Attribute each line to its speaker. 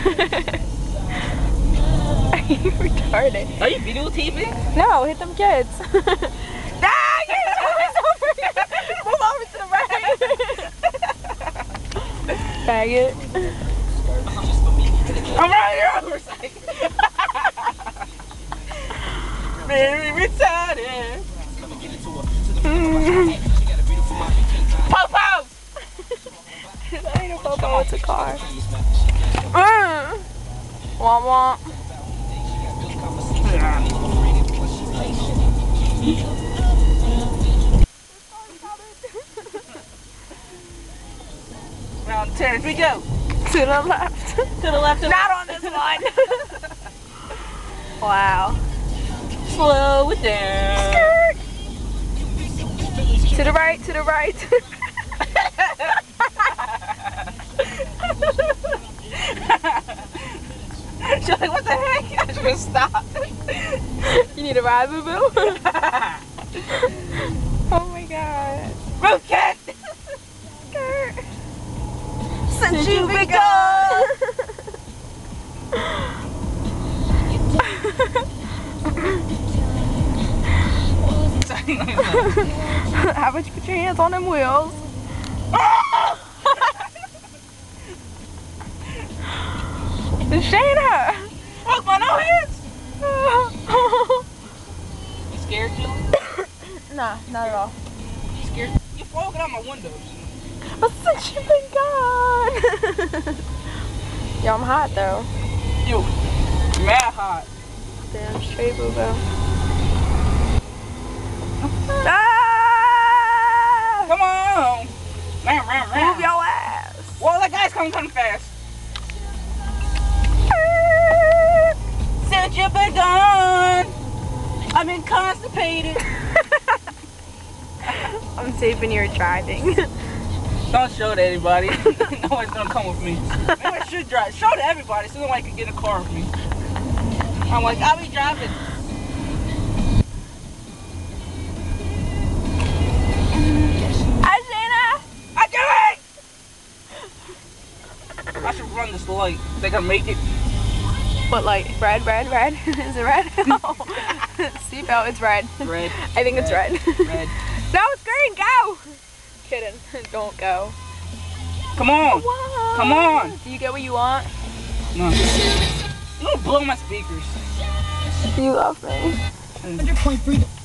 Speaker 1: Are you retarded?
Speaker 2: Are you videotaping?
Speaker 1: No, hit them kids. ah, Move over to the right. Faggot.
Speaker 2: I'm right here on the side. Very retarded. Pop-Pop!
Speaker 1: That ain't a Popo, it's a car. Womp womp.
Speaker 2: Round 10, we go.
Speaker 1: To the left.
Speaker 2: To the left
Speaker 1: Not on this one. wow.
Speaker 2: slow it down.
Speaker 1: To the right, to the right.
Speaker 2: She's like, what the heck? I should have stopped.
Speaker 1: you need a ride, boo boo? oh my god.
Speaker 2: Root cat!
Speaker 1: Since
Speaker 2: you've been gone.
Speaker 1: How about you put your hands on them wheels? Ah! Shanna!
Speaker 2: Fuck my no hands! You scared, Jill?
Speaker 1: nah, not at all.
Speaker 2: You scared? You fogging out my windows.
Speaker 1: But since you've been gone. Yo, I'm hot though.
Speaker 2: You mad hot.
Speaker 1: Damn straight boo boo. Ah!
Speaker 2: Come on! Ram, ram, ram.
Speaker 1: Move your ass.
Speaker 2: Whoa, that guy's coming coming fast. Since you've gone, I've been constipated.
Speaker 1: I'm safe when you're driving.
Speaker 2: Don't show to anybody. no one's gonna come with me. Maybe I should drive. Show to everybody so nobody can get in a car with me. I'm like, I'll be driving. I do it! I should run this light. Think I make it?
Speaker 1: What light? Red, red, red. Is it red? No. Seatbelt, it's red.
Speaker 2: Red.
Speaker 1: I think it's red.
Speaker 2: Red.
Speaker 1: no, it's green. Go. Kidding. Don't go.
Speaker 2: Come on.
Speaker 1: What?
Speaker 2: Come on.
Speaker 1: Do you get what you want?
Speaker 2: No. You don't blow my speakers.
Speaker 1: You love me.
Speaker 3: 100.3